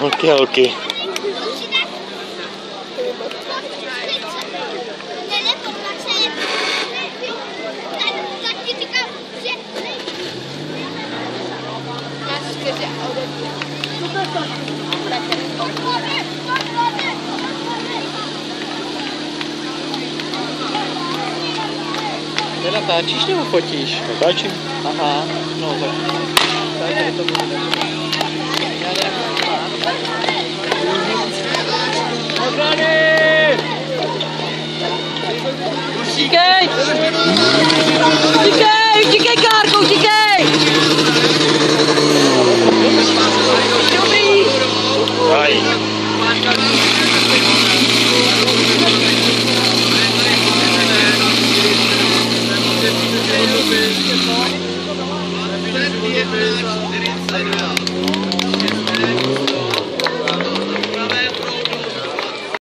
Holky, holky. Ty natáčíš nebo fotíš? Natáčím. Aha, no tak. Tak je to bude. Okay. Okay. Thank you.